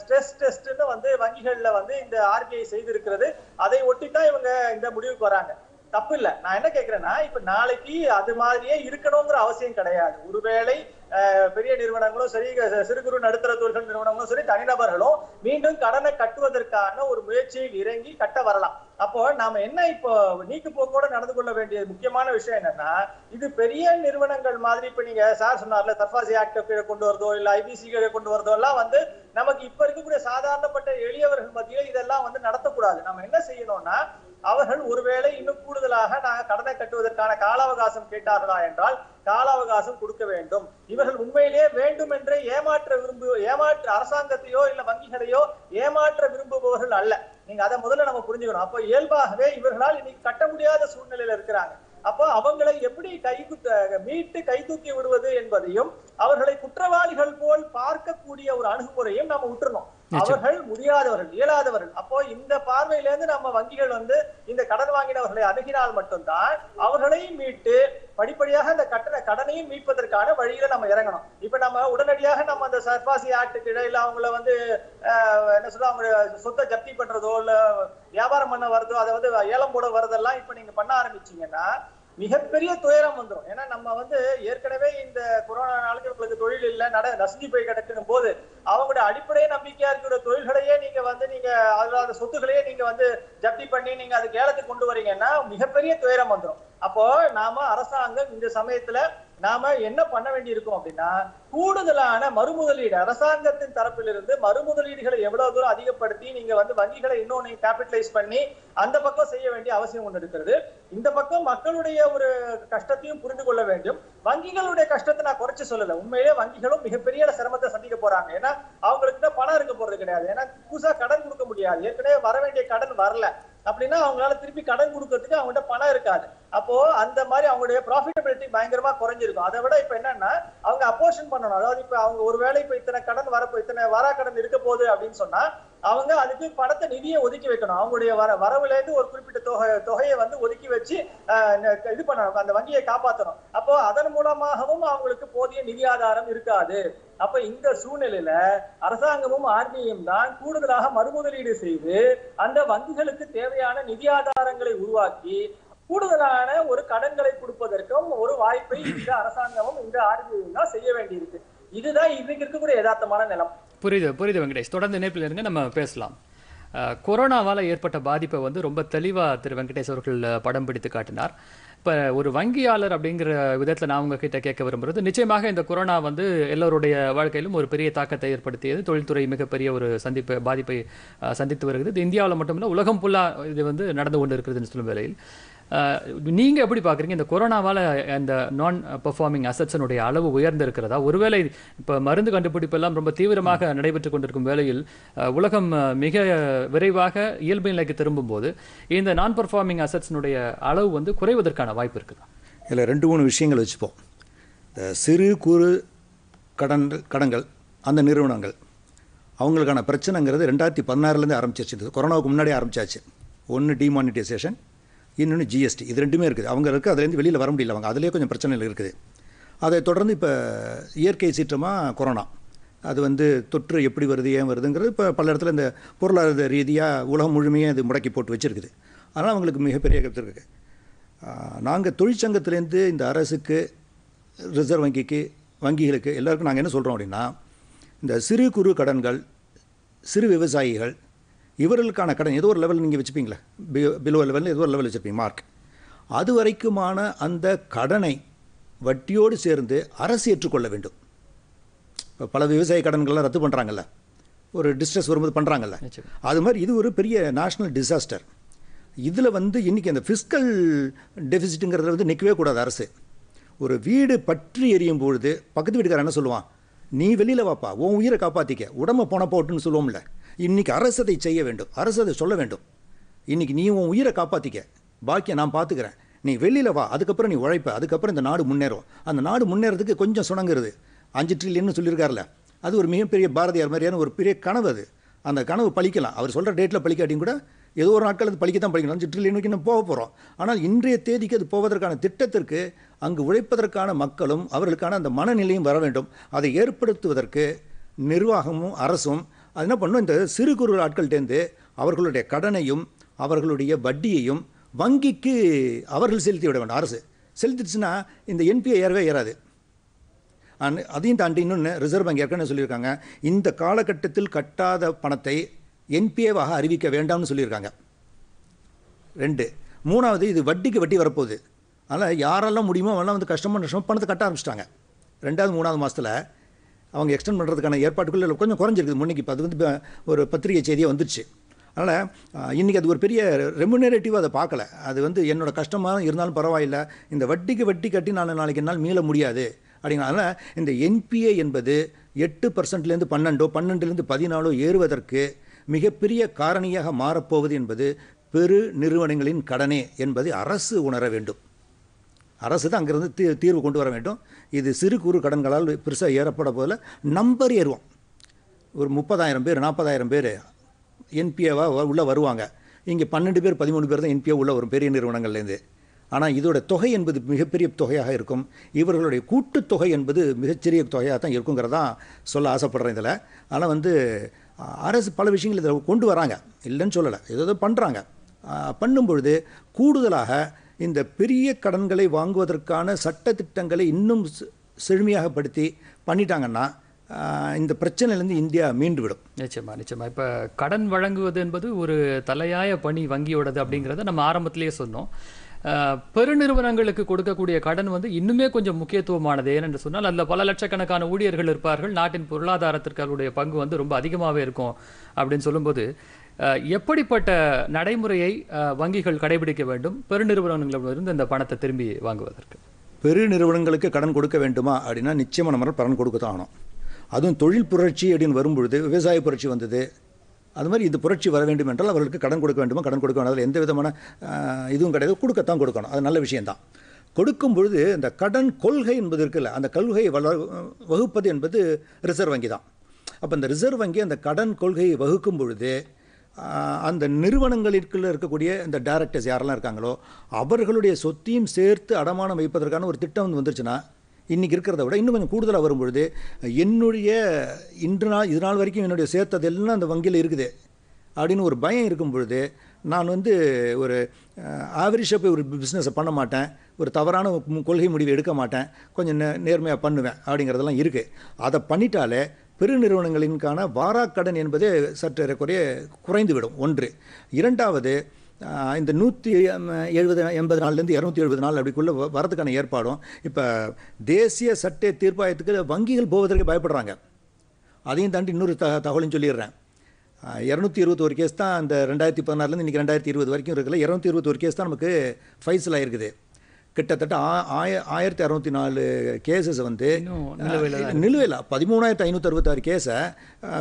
ஸ்ட்ரெஸ் டெஸ்ட்னு வந்து வங்கிகள்ல வந்து இந்த ஆர்பிஐ செய்திருக்கிறது. அதை ஒட்டி தான் இவங்க இந்த முடிவுக்கு வராங்க. தப்பு இல்ல நான் என்ன கேக்குறேன்னா இப்ப நாளைக்கு அது மாதிரியே இருக்கணுங்கிற அவசியம் கிடையாது. ஒருவேளை அஹ், பெரிய நிறுவனங்களும் சரி சிறு குறு நடுத்தர தொழில்கள் நிறுவனங்களும் சரி தனிநபர்களும் மீண்டும் கடனை கட்டுவதற்கான ஒரு முயற்சியில் இறங்கி கட்ட வரலாம். அப்போ நாம என்ன இப்போ நீக்கு போக்கோட நடந்து கொள்ள வேண்டிய முக்கியமான விஷயம் என்னன்னா இது பெரிய நிறுவனங்கள் மாதிரி இப்ப நீங்க சார் சொன்னார்ல தர்பாசி ஆக்ட கீழே கொண்டு வரதோ இல்ல ஐபிசி கீழே கொண்டு வரதோ எல்லாம் வந்து நமக்கு இப்ப இருக்கக்கூடிய சாதாரணப்பட்ட எளியவர்கள் மத்தியில் இதெல்லாம் வந்து நடத்தக்கூடாது. நம்ம என்ன செய்யணும்னா அவர்கள் ஒருவேளை இன்னும் கூடுதலாக நாங்க கடனை கட்டுவதற்கான கால அவகாசம் கேட்டார்களா என்றால் கால அவகாசம் கொடுக்க வேண்டும். இவர்கள் உண்மையிலேயே வேண்டும் என்றே ஏமாற்ற விரும்பு ஏமாற்ற அரசாங்கத்தையோ இல்ல வங்கிகளையோ ஏமாற்ற விரும்புபவர்கள் அல்ல. நீங்க அதை முதல்ல நம்ம புரிஞ்சுக்கணும். அப்போ இயல்பாகவே இவர்களால் இன்னைக்கு கட்ட முடியாத சூழ்நிலையில இருக்கிறாங்க. அப்போ அவங்களை எப்படி கை மீட்டு கை தூக்கி விடுவது என்பதையும் அவர்களை குற்றவாளிகள் போல் பார்க்கக்கூடிய ஒரு அணுகுமுறையும் நம்ம விட்டுறணும். அவர்கள் முடியாதவர்கள் இயலாதவர்கள். அப்போ இந்த பார்வையில இருந்து நம்ம வங்கிகள் வந்து இந்த கடன் வாங்கினவர்களை அணுகினால் மட்டும்தான் அவர்களையும் மீட்டு படிப்படியாக அந்த கட்டண கடனையும் மீட்பதற்கான வழியில நம்ம இறங்கணும். இப்ப நம்ம உடனடியாக நம்ம அந்த சர்பாசி ஆக்டுக்கு இடையில அவங்கள வந்து ஆஹ், என்ன சொல்ல அவங்க சொத்தை ஜப்தி பண்றதோ இல்ல வியாபாரம் பண்ண வரதோ அதை வந்து ஏலம் போட வரதெல்லாம் இப்ப நீங்க பண்ண ஆரம்பிச்சீங்கன்னா மிகப்பெரிய துயரம் வந்துடும் ஏன்னா நம்ம வந்து ஏற்கனவே இந்த கொரோனா நாளுக்கு தொழில் இல்லை நட நசுங்கி போய் கிடக்கும் போது அவங்களுடைய அடிப்படை நம்பிக்கையா இருக்கிற தொழில்களையே நீங்க வந்து நீங்க அதுல அந்த சொத்துக்களையே நீங்க வந்து ஜப்தி பண்ணி நீங்க அது ஏலத்துக்கு கொண்டு வரீங்கன்னா மிகப்பெரிய துயரம் வந்துடும் அப்போ நாம அரசாங்கம் இந்த சமயத்துல நாம என்ன பண்ண வேண்டி இருக்கும் அப்படின்னா கூடுதலான மறுமுதலீடு அரசாங்கத்தின் தரப்பிலிருந்து மறுமுதலீடுகளை எவ்வளவு தூரம் அதிகப்படுத்தி நீங்க வந்து வங்கிகளை இன்னொன்னு கேபிட்டலைஸ் பண்ணி அந்த பக்கம் செய்ய வேண்டிய அவசியம் ஒன்று இருக்கிறது. இந்த பக்கம் மக்களுடைய ஒரு கஷ்டத்தையும் புரிந்து கொள்ள வேண்டும். வங்கிகளுடைய கஷ்டத்தை நான் குறைச்சு சொல்லல. உண்மையிலே வங்கிகளும் மிகப்பெரிய சிரமத்தை சந்திக்க போறாங்க. ஏன்னா அவங்களுக்கு பணம் இருக்க போறது கிடையாது. ஏன்னா புதுசா கடன் கொடுக்க முடியாது. ஏற்கனவே வர வேண்டிய கடன் வரல. அப்படின்னா அவங்களால திருப்பி கடன் கொடுக்கறதுக்கு அவங்ககிட்ட பணம் இருக்காது. அப்போ அந்த மாதிரி அவங்களுடைய ப்ராஃபிட்டபிலிட்டி பயங்கரமா குறைஞ்சிருக்கும். அதை விட இப்ப என்னன்னா அவங்க அப்போஷன் பண்ணணும். அதாவது இப்ப அவங்க ஒருவேளை இப்ப இத்தனை கடன் வரப்போ இத்தனை வரா கடன் இருக்க போகுது அப்படின்னு சொன்னா அவங்க அதுக்கு பணத்தை நிதியை ஒதுக்கி வைக்கணும். அவங்களுடைய வர வரவுல இருந்து ஒரு குறிப்பிட்ட தொகை தொகையை வந்து ஒதுக்கி வச்சு இது பண்ணணும். அந்த வங்கியை காப்பாற்றணும் அப்போ அதன் மூலமாகவும் அவங்களுக்கு போதிய நிதி ஆதாரம் இருக்காது. அப்ப இந்த சூழ்நிலையில அரசாங்கமும் ஆர்பிஐயும் தான் கூடுதலாக மறுமுதலீடு செய்து அந்த வங்கிகளுக்கு தேவையான நிதி ஆதாரங்களை உருவாக்கி கூடுதலான ஒரு கடன்களை கொடுப்பதற்கும் ஒரு வாய்ப்பை இந்த அரசாங்கமும் இந்த ஆர்பிஐயும் தான் செய்ய வேண்டியிருக்கு. இதுதான் இன்னைக்கு இருக்கக்கூடிய யதார்த்தமான நிலம். புரியுது புரியுது வெங்கடேஷ். தொடர்ந்து இணைப்பில் இருங்க நம்ம பேசலாம். கொரோனாவால் ஏற்பட்ட பாதிப்பை வந்து ரொம்ப தெளிவாக திரு வெங்கடேஷ் அவர்கள் படம் பிடித்து காட்டினார். இப்போ ஒரு வங்கியாளர் அப்படிங்கிற விதத்தில் நான் உங்ககிட்ட கேட்க விரும்புகிறது நிச்சயமாக இந்த கொரோனா வந்து எல்லோருடைய வாழ்க்கையிலும் ஒரு பெரிய தாக்கத்தை ஏற்படுத்தியது. தொழில்துறை மிகப்பெரிய ஒரு சந்திப்பு பாதிப்பை சந்தித்து வருகிறது. இது இந்தியாவில் மட்டுமில்ல உலகம் ஃபுல்லாக இது வந்து நடந்து கொண்டு இருக்கிறதுன்னு சொல்லும் வேளையில். அஹ், நீங்க எப்படி பாக்குறீங்க? இந்த கொரோனாவால அந்த நான் பெர்ஃபார்மிங் அசட்ஸனுடைய அளவு உயர்ந்து இருக்கிறதா ஒருவேளை இப்ப மருந்து கண்டுபிடிப்பு எல்லாம் ரொம்ப தீவிரமாக நடைபெற்று கொண்டிருக்கும் வேளையில் உலகம் மிக விரைவாக இயல்பு நிலைக்கு திரும்பும் போது இந்த நான் பெர்ஃபார்மிங் அசட்ஸினுடைய அளவு வந்து குறைவதற்கான வாய்ப்பு இருக்குதா? இதில் ரெண்டு மூணு விஷயங்கள் வச்சுப்போம். இந்த சிறு குறு கடன் கடன்கள் அந்த நிறுவனங்கள் அவங்களுக்கான பிரச்சனைங்கிறது ரெண்டாயிரத்தி பதினாறுலேருந்து ஆரம்பிச்சிருச்சு. கொரோனாவுக்கு முன்னாடியே ஆரம்பிச்சாச்சு. ஒன்று டிமானிட்டைசேஷன் இன்னொன்று ஜிஎஸ்டி இது ரெண்டுமே இருக்குது. அவங்க இருக்குது அதுலேருந்து வெளியில் வர முடியல அவங்க. அதுலேயே கொஞ்சம் பிரச்சனைகள் இருக்குது. அதை தொடர்ந்து இப்போ இயற்கை சீற்றமாக கொரோனா. அது வந்து தொற்று எப்படி வருது ஏன் வருதுங்கிறது இப்போ பல இடத்துல இந்த பொருளாதார ரீதியாக உலகம் முழுமையாக இது முடக்கி போட்டு வச்சுருக்குது. அதனால் அவங்களுக்கு மிகப்பெரிய கருத்து இருக்குது நாங்கள் தொழிற்சங்கத்திலேருந்து இந்த அரசுக்கு ரிசர்வ் வங்கிக்கு வங்கிகளுக்கு எல்லாருக்கும் நாங்கள் என்ன சொல்கிறோம் அப்படின்னா இந்த சிறு குறு கடன்கள் சிறு விவசாயிகள் இவர்களுக்கான கடன் ஏதோ ஒரு லெவல் நீங்கள் வச்சுப்பீங்களே. பிலோ லெவலில் ஏதோ ஒரு லெவல் வச்சுருப்பீங்க மார்க் அது வரைக்குமான அந்த கடனை வட்டியோடு சேர்ந்து அரசு ஏற்றுக்கொள்ள வேண்டும். இப்போ பல விவசாய கடன்கள்லாம் ரத்து பண்ணுறாங்கல்ல ஒரு டிஸ்ட்ரெஸ் வரும்போது பண்ணுறாங்கல்ல. அது மாதிரி இது ஒரு பெரிய நேஷ்னல் டிசாஸ்டர் இதில் வந்து இன்றைக்கி அந்த ஃபிஸ்கல் டெபிசிட்டுங்கிறத வந்து நிற்கவே கூடாது அரசு. ஒரு வீடு பற்றி எரியும் பொழுது பக்கத்து வீட்டுக்காரன் என்ன சொல்லுவான்? நீ வெளியில் வாப்பா உன் உயிரை காப்பாற்றிக்க உடம்ப போன போட்டுன்னு சொல்லுவோம்ல. இன்றைக்கி அரசதை செய்ய வேண்டும். அரசதை சொல்ல வேண்டும். இன்றைக்கி நீ உன் உயிரை காப்பாற்றிக்க பாக்கியை நான் பார்த்துக்கிறேன் நீ வெளியில் வா. அதுக்கப்புறம் நீ உழைப்ப. அதுக்கப்புறம் இந்த நாடு முன்னேறும். அந்த நாடு முன்னேறதுக்கு கொஞ்சம் சுணங்குறது. அஞ்சு ட்ரில்லியன்னு சொல்லியிருக்காருல்ல அது ஒரு மிகப்பெரிய பாரதியார் மாதிரியான ஒரு பெரிய கனவு அது. அந்த கனவு பழிக்கலாம். அவர் சொல்கிற டேட்டில் பழிக்காட்டியும் கூட ஏதோ ஒரு நாட்கள் அது பழிக்க தான் பழிக்கணும் அஞ்சு ட்ரில்லியனுக்கு இன்னும் போக போகிறோம் ஆனால் இன்றைய தேதிக்கு அது போவதற்கான திட்டத்திற்கு அங்கு உழைப்பதற்கான மக்களும் அவர்களுக்கான அந்த மனநிலையும் வர வேண்டும். அதை ஏற்படுத்துவதற்கு நிர்வாகமும் அரசும் அது என்ன பண்ணும்? இந்த சிறு குறு ஆட்கள்டேருந்து அவர்களுடைய கடனையும் அவர்களுடைய வட்டியையும் வங்கிக்கு அவர்கள் செலுத்தி விட வேண்டும். அரசு செலுத்திடுச்சுன்னா இந்த என்பிஐ ஏறவே ஏறாது. அண்ட் அதையும் தாண்டி இன்னொன்று ரிசர்வ் வங்கி ஏற்கனவே சொல்லியிருக்காங்க. இந்த காலகட்டத்தில் கட்டாத பணத்தை என்பிஏவாக அறிவிக்க வேண்டாம்னு சொல்லியிருக்காங்க. ரெண்டு. மூணாவது இது வட்டிக்கு வட்டி வரப்போகுது. அதனால் யாரெல்லாம் முடியுமோ அவெல்லாம் வந்து கஷ்டமாக நஷ்டமாக பணத்தை கட்ட ஆரம்பிச்சிட்டாங்க. ரெண்டாவது மூணாவது மாதத்தில் அவங்க எக்ஸ்டெண்ட் பண்ணுறதுக்கான ஏற்பாடுகள் கொஞ்சம் குறைஞ்சிருக்குது. முன்னைக்கு இப்போ அது வந்து ஒரு பத்திரிகை செய்தியாக வந்துருச்சு. அதனால் இன்றைக்கி அது ஒரு பெரிய ரெமுனரேட்டிவாக அதை பார்க்கல. அது வந்து என்னோட கஷ்டமாக இருந்தாலும் பரவாயில்ல. இந்த வட்டிக்கு வட்டி கட்டி நான் நாளைக்கு என்னால் மீள முடியாது. அப்படிங்கிறனால இந்த என்பிஏ என்பது எட்டு பர்சன்ட்லேருந்து பன்னெண்டோ பன்னெண்டுலேருந்து பதினாலோ ஏறுவதற்கு மிகப்பெரிய காரணியாக மாறப்போவது என்பது பெரு நிறுவனங்களின் கடனே என்பதை அரசு உணர வேண்டும். அரசு தான் அங்கேருந்து தீ தீர்வு கொண்டு வர வேண்டும். இது சிறு குறு கடன்களால் பெருசாக ஏறப்பட போதில் நம்பர் ஏறுவோம். ஒரு முப்பதாயிரம் பேர் நாற்பதாயிரம் பேர் என்பிஏவாக உள்ளே வருவாங்க. இங்கே பன்னெண்டு பேர் பதிமூணு பேர் தான் என்பிஏ உள்ள வரும் பெரிய நிறுவனங்கள்லேருந்து. ஆனால் இதோட தொகை என்பது மிகப்பெரிய தொகையாக இருக்கும். இவர்களுடைய கூட்டுத்தொகை என்பது மிகச்சிறிய தொகையாக தான் இருக்குங்கிறதான் சொல்ல ஆசைப்படுறேன் இதில். ஆனால் வந்து அரசு பல விஷயங்கள் இதில் கொண்டு வராங்க. இல்லைன்னு சொல்லலை. ஏதோ ஏதோ பண்ணுறாங்க. பண்ணும் பொழுது கூடுதலாக இந்த பெரிய கடன்களை வாங்குவதற்கான சட்ட திட்டங்களை இன்னும் செழுமையாகப்படுத்தி பண்ணிட்டாங்கன்னா இந்த பிரச்சனையிலேருந்து இந்தியா மீண்டு விடும் நிச்சயமா நிச்சயமா. இப்போ கடன் வழங்குவது என்பது ஒரு தலையாய பணி வங்கியோடது அப்படிங்கிறத நம்ம ஆரம்பத்திலேயே சொன்னோம். பெருநிறுவனங்களுக்கு கொடுக்கக்கூடிய கடன் வந்து இன்னுமே கொஞ்சம் முக்கியத்துவமானது. ஏனென்று சொன்னால் அதில் பல லட்சக்கணக்கான ஊழியர்கள் இருப்பார்கள். நாட்டின் பொருளாதாரத்திற்கு அவருடைய பங்கு வந்து ரொம்ப அதிகமாகவே இருக்கும் அப்படின்னு சொல்லும்போது எப்படிப்பட்ட நடைமுறையை வங்கிகள் கடைபிடிக்க வேண்டும்? பெருநிறுவனங்களிடமிருந்து இந்த பணத்தை திரும்பி வாங்குவதற்கு. பெரு நிறுவனங்களுக்கு கடன் கொடுக்க வேண்டுமா அப்படின்னா நிச்சயமாக நம்ம கடன் கொடுக்க தான் ஆகணும். அதுவும் தொழில் புரட்சி அப்படின்னு வரும்பொழுது விவசாய புரட்சி வந்தது. அது மாதிரி இந்த புரட்சி வர வேண்டும் என்றால் அவர்களுக்கு கடன் கொடுக்க வேண்டுமா? கடன் கொடுக்க வேண்டாம். அதில் எந்த விதமான இதுவும் கிடையாது. கொடுக்கத்தான் கொடுக்கணும். அது நல்ல விஷயந்தான் கொடுக்கும் பொழுது இந்த கடன் கொள்கை என்பது இருக்குல்ல அந்த கொள்கையை வள வகுப்பது என்பது ரிசர்வ் வங்கி தான். அப்போ இந்த ரிசர்வ் வங்கி அந்த கடன் கொள்கையை வகுக்கும் பொழுது அந்த நிறுவனங்களுக்குள்ள இருக்கக்கூடிய இந்த டைரக்டர்ஸ் யாரெல்லாம் இருக்காங்களோ அவர்களுடைய சொத்தையும் சேர்த்து அடமானம் வைப்பதற்கான ஒரு திட்டம் வந்து வந்துருச்சுன்னா இன்றைக்கி இருக்கிறத விட இன்னும் கொஞ்சம் கூடுதலாக வரும்பொழுது என்னுடைய இன்று நாள் இது நாள் வரைக்கும் என்னுடைய சேர்த்ததெல்லாம் அந்த வங்கியில் இருக்குது. அப்படின்னு ஒரு பயம் இருக்கும் பொழுது நான் வந்து ஒரு ஆவரேஜாக போய் ஒரு பிஸ்னஸை பண்ண மாட்டேன். ஒரு தவறான கொள்கை முடிவு எடுக்க மாட்டேன். கொஞ்சம் நே நேர்மையாக பண்ணுவேன் அப்படிங்கிறதெல்லாம் இருக்குது அதை பண்ணிட்டாலே பெருநிறுவனங்களின்கான வாராக்கடன் என்பதே சற்று குறைய குறைந்துவிடும். ஒன்று. இரண்டாவது இந்த நூற்றி எழுபது எண்பது நாள்லேருந்து இரநூத்தி எழுபது நாள் அப்படிக்குள்ளே வரதுக்கான ஏற்பாடும் இப்போ தேசிய சட்ட தீர்ப்பாயத்துக்கு வங்கிகள் போவதற்கு பயப்படுறாங்க. அதையும் தாண்டி இன்னொரு த தகவலும் சொல்லிடுறேன். இரநூத்தி இருபத்தோரு கேஸ் தான் அந்த ரெண்டாயிரத்தி பதினாறுலேருந்து இன்றைக்கி ரெண்டாயிரத்தி இருபது வரைக்கும் இருக்குல்ல இரநூத்தி இருபத்தோரு கேஸ் தான் நமக்கு ஃபைசல் ஆகிருக்குது கிட்டத்தட்ட ஆ- ஆய ஆயிரத்தி அறுநூத்தி நாலு கேசஸ் வந்து நிலுவையில் பதிமூணாயிரத்தி ஐநூற்றி அறுபத்தாறு கேஸை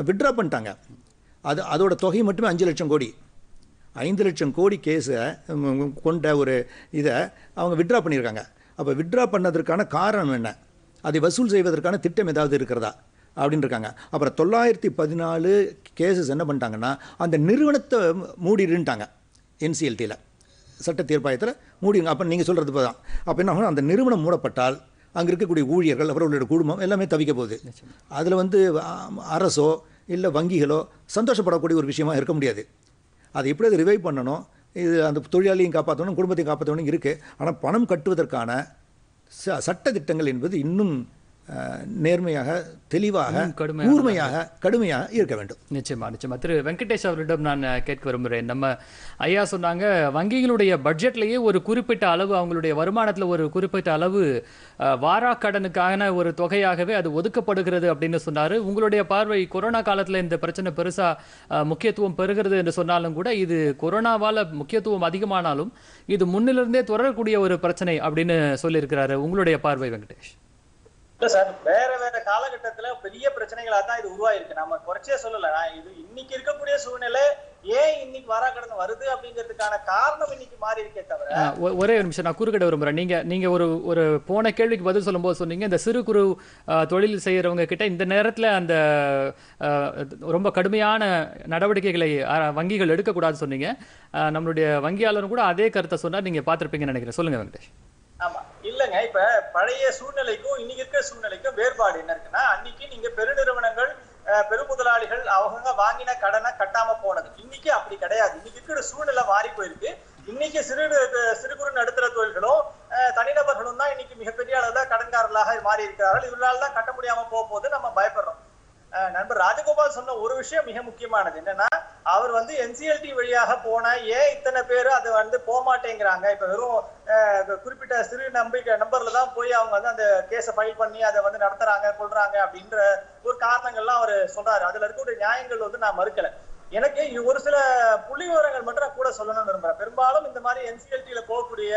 விட்ரா பண்ணிட்டாங்க. அது அதோட தொகை மட்டுமே அஞ்சு லட்சம் கோடி. ஐந்து லட்சம் கோடி கேஸை கொண்ட ஒரு இதை அவங்க விட்ரா பண்ணியிருக்காங்க. அப்போ விட்ரா பண்ணதற்கான காரணம் என்ன? அதை வசூல் செய்வதற்கான திட்டம் ஏதாவது இருக்கிறதா? அப்படின்னு இருக்காங்க. அப்புறம் தொள்ளாயிரத்தி பதினாலு கேசஸ் என்ன பண்ணிட்டாங்கன்னா அந்த நிறுவனத்தை மூடிடுன்ட்டாங்க என்சிஎல்டியில் சட்ட தீர்ப்பாயத்தில் மூடிங்க. அப்போ நீங்கள் சொல்கிறது தான் அப்போ என்ன ஆகும் அந்த நிறுவனம் மூடப்பட்டால் அங்கே இருக்கக்கூடிய ஊழியர்கள் அவர்களுடைய குடும்பம் எல்லாமே தவிக்க போகுது. அதில் வந்து அரசோ இல்லை வங்கிகளோ சந்தோஷப்படக்கூடிய ஒரு விஷயமா இருக்க முடியாது. அதை எப்படி அதை ரிவைவ் பண்ணணும்? இது அந்த தொழிலாளியும் காப்பாற்றணும் குடும்பத்தையும் காப்பாற்றணும் இருக்குது ஆனால் பணம் கட்டுவதற்கான ச சட்ட திட்டங்கள் என்பது இன்னும் நேர்மையாக தெளிவாக கூர்மையாக கடுமையாக இருக்க வேண்டும். நிச்சயமா நிச்சயமா. திரு வெங்கடேஷ் அவரிடம் நான் கேட்க விரும்புகிறேன் நம்ம ஐயா சொன்னாங்க வங்கிகளுடைய பட்ஜெட்லயே ஒரு குறிப்பிட்ட அளவு அவங்களுடைய வருமானத்துல ஒரு குறிப்பிட்ட அளவு வாராக்கடனுக்கான ஒரு தொகையாகவே அது ஒதுக்கப்படுகிறது அப்படின்னு சொன்னாரு. உங்களுடைய பார்வை கொரோனா காலத்துல இந்த பிரச்சனை பெருசா அஹ், முக்கியத்துவம் பெறுகிறது என்று சொன்னாலும் கூட இது கொரோனாவால முக்கியத்துவம் அதிகமானாலும் இது முன்னிலிருந்தே தொடரக்கூடிய ஒரு பிரச்சனை அப்படின்னு சொல்லியிருக்கிறாரு. உங்களுடைய பார்வை வெங்கடேஷ். இல்ல சார் வேற வேற காலகட்டத்துல பெரிய பிரச்சனைகளா தான் இது உருவாயிருக்கு. நம்ம குறைச்சே சொல்லல. நான் இது இன்னைக்கு இருக்கக்கூடிய சூழ்நிலை ஏன் இன்னைக்கு வாராக்கடன் வருது அப்படிங்கிறதுக்கான காரணம் இன்னைக்கு மாறி இருக்கே தவிர ஒ- ஒரே நிமிஷம் நான் குறுக்கிட விரும்புறேன். நீங்க நீங்க ஒரு ஒரு போன கேள்விக்கு பதில் சொல்லும்போது சொன்னீங்க இந்த சிறு குறு தொழில் செய்யறவங்க கிட்ட இந்த நேரத்துல அந்த ரொம்ப கடுமையான நடவடிக்கைகளை வங்கிகள் எடுக்கக்கூடாதுன்னு சொன்னீங்க. நம்மளுடைய வங்கியாளரும் கூட அதே கருத்தை சொன்னார். நீங்க பார்த்திருப்பீங்கன்னு நினைக்கிறேன். சொல்லுங்க வெங்கடேஷ். இல்லங்க இப்ப பழைய சூழ்நிலைக்கும் இன்னைக்கு இருக்கிற சூழ்நிலைக்கும் வேறுபாடு என்ன இருக்குன்னா அன்னைக்கு நீங்க பெருநிறுவனங்கள் அஹ், பெருமுதலாளிகள் அவங்க வாங்கின கடனை கட்டாம போனது. இன்னைக்கு அப்படி கிடையாது. இன்னைக்கு இருக்கிற சூழ்நிலை மாறி போயிருக்கு. இன்னைக்கு சிறு சிறு குறு நடுத்தர தொழில்களும் அஹ், தனிநபர்களும் தான் இன்னைக்கு மிகப்பெரிய அளவுல கடன்காரர்களாக மாறி இருக்கிறார்கள். இவர்களால தான் கட்ட முடியாம போக போது நம்ம பயப்படுறோம். நண்பர் ராஜகோபால் சொன்ன ஒரு விஷயம் மிக முக்கியமானது. என்னன்னா அவர் வந்து என்சிஎல்டி வழியாக போனா ஏன் இத்தனை பேர் அது வந்து போக மாட்டேங்கிறாங்க? இப்ப வெறும் குறிப்பிட்ட சிறு நம்பிக்கை நம்பர்ல தான் போய் அவங்க வந்து அந்த கேஸை ஃபைல் பண்ணி அதை வந்து நடத்துறாங்க கொள்றாங்க அப்படின்ற ஒரு காரணங்கள்லாம் அவர் சொல்றாரு. அதுல இருக்கக்கூடிய நியாயங்கள் வந்து நான் மறுக்கல. எனக்கு ஒரு சில புள்ளி விவரங்கள் மட்டும் நான் கூட சொல்லணும்னு விரும்புறேன். பெரும்பாலும் இந்த மாதிரி என்சிஎல்டியில போகக்கூடிய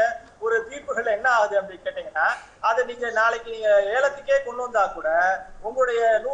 ஒரு தீர்ப்புகள் என்ன ஆகுது அப்படின்னு கேட்டீங்கன்னா அதை நீங்க நாளைக்கு நீங்க ஏலத்துக்கே கொண்டு வந்தா கூட உங்களுடைய நூ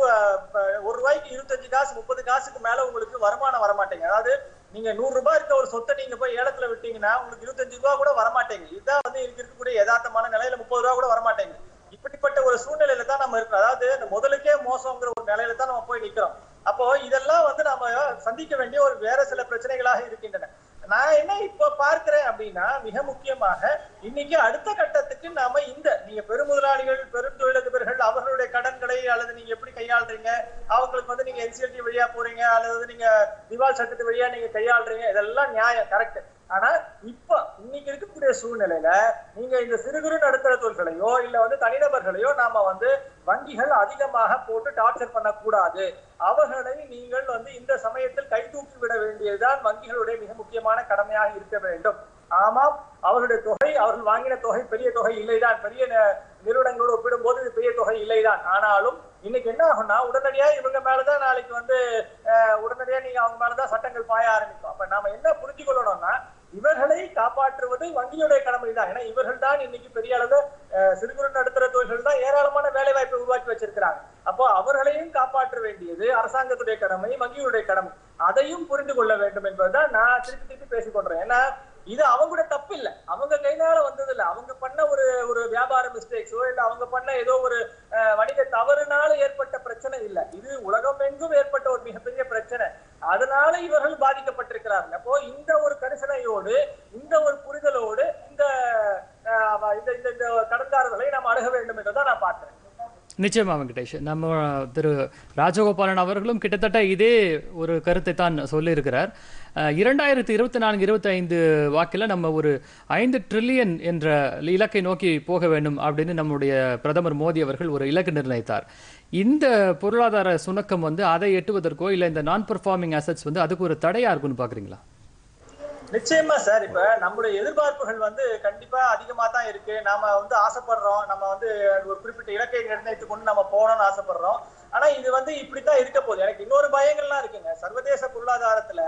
ஒரு ரூபாய்க்கு இருபத்தஞ்சு காசு முப்பது காசுக்கு மேல உங்களுக்கு வருமானம் வரமாட்டேங்க அதாவது நீங்க நூறு ரூபாய் இருக்க ஒரு சொத்தை நீங்க போய் ஏலத்துல விட்டீங்கன்னா உங்களுக்கு இருபத்தஞ்சு ரூபா கூட வரமாட்டேங்க இதுதான் வந்து இருக்கக்கூடிய யதார்த்தமான நிலையில முப்பது ரூபா கூட வரமாட்டேங்க இப்படிப்பட்ட ஒரு சூழ்நிலையில தான் நம்ம இருக்கோம். அதாவது இந்த முதலுக்கே மோசங்கிற ஒரு நிலையில தான் நம்ம போய் நிக்கிறோம். அப்போ இதெல்லாம் வந்து நம்ம சந்திக்க வேண்டிய ஒரு வேற சில பிரச்சனைகளாக இருக்கின்றன. நான் என்ன இப்ப பார்க்கிறேன் அப்படின்னா மிக முக்கியமாக இன்னைக்கு அடுத்த கட்டத்துக்கு நாம இந்த நீங்க பெருமுதலாளிகள் பெரும் தொழிலதிபர்கள் அவர்களுடைய கடன்களை அல்லது நீங்க எப்படி கையாளுறீங்க அவங்களுக்கு வந்து நீங்க என்சிஎல்டி வழியா போறீங்க அல்லது நீங்க திவால் சட்டத்து வழியா நீங்க கையாளுறீங்க இதெல்லாம் நியாயம் கரெக்ட் ஆனா இப்ப இன்னைக்கு இருக்கக்கூடிய சூழ்நிலையில நீங்க இந்த சிறு குறு நடுத்தர தொழில்களையோ இல்ல வந்து தனிநபர்களையோ நாம வந்து வங்கிகள் அதிகமாக போட்டு டார்ச்சர் பண்ணக்கூடாது. அவர்களை நீங்கள் வந்து இந்த சமயத்தில் கை தூக்கி விட வேண்டியதுதான் வங்கிகளுடைய மிக முக்கியமான கடமையாக இருக்க வேண்டும். ஆமாம் அவர்களுடைய தொகை அவர்கள் வாங்கின தொகை பெரிய தொகை இல்லைதான். பெரிய ந- நிறுவனங்களோடு ஒப்பிடும் போது பெரிய தொகை இல்லைதான். ஆனாலும் இன்னைக்கு என்ன ஆகும்னா உடனடியா இவங்க மேலதான் நாளைக்கு வந்து உடனடியா நீங்க அவங்க மேலதான் சட்டங்கள் பாய ஆரம்பிக்கும். அப்ப நாம என்ன புரிஞ்சுக்கொள்ளணும்னா இவர்களை காப்பாற்றுவது வங்கியுடைய கடமை தான் ஏன்னா இவர்கள் தான் இன்னைக்கு பெரிய அளவு சிறுகுறு சிறு குறு நடுத்தர தொழில்கள் தான் ஏராளமான வேலை வாய்ப்பை உருவாக்கி வச்சிருக்கிறாங்க. அப்போ அவர்களையும் காப்பாற்ற வேண்டியது அரசாங்கத்துடைய கடமை வங்கியுடைய கடமை. அதையும் புரிந்து கொள்ள வேண்டும் என்பதுதான் நான் திருப்பி திருப்பி பேசிக்கொண்டேன் ஏன்னா இது அவங்களோட தப்பு இல்ல அவங்க கைனால வந்தது இல்ல அவங்க பண்ண ஒரு ஒரு வியாபார மிஸ்டேக்ஸோ இல்ல அவங்க பண்ண ஏதோ ஒரு வணிக தவறுனால ஏற்பட்ட பிரச்சனை இல்ல. இது உலகம் எங்கும் ஏற்பட்ட ஒரு மிகப்பெரிய பிரச்சனை. அதனால இவர்கள் பாதிக்கப்பட்டிருக்கிறார்கள். அப்போ இந்த ஒரு கரிசனையோடு இந்த ஒரு புரிதலோடு இந்த அஹ், இந்த இந்த- இந்த கடன்காரர்களை நாம் அணுக வேண்டும் என்றுதான் நான் பார்க்கிறேன். நிச்சயமா வெங்கடேஷ். நம்ம திரு ராஜகோபாலன் அவர்களும் கிட்டத்தட்ட இதே ஒரு கருத்தை தான் சொல்லியிருக்கிறார். இரண்டாயிரத்தி இருபத்தி நான்கு இருபத்தி ஐந்து வாக்கில் நம்ம ஒரு ஐந்து ட்ரில்லியன் என்ற இலக்கை நோக்கி போக வேண்டும் அப்படின்னு நம்முடைய பிரதமர் மோடி அவர்கள் ஒரு இலக்கு நிர்ணயித்தார். இந்த பொருளாதார சுணக்கம் வந்து அதை எட்டுவதற்கோ இல்லை இந்த நான் பெர்ஃபார்மிங் அசட்ஸ் வந்து அதுக்கு ஒரு தடையா இருக்குன்னு பார்க்குறீங்களா நிச்சயமா சார். இப்ப நம்மளுடைய எதிர்பார்ப்புகள் வந்து கண்டிப்பா அதிகமா தான் இருக்கு. நாம வந்து ஆசைப்படுறோம். நம்ம வந்து ஒரு குறிப்பிட்ட இலக்கை நிர்ணயித்து கொண்டு நம்ம போகணும்னு ஆசைப்படுறோம். ஆனா இது வந்து இப்படித்தான் இருக்க போகுது. எனக்கு இன்னொரு பயங்கள்லாம் இருக்குங்க. சர்வதேச பொருளாதாரத்துல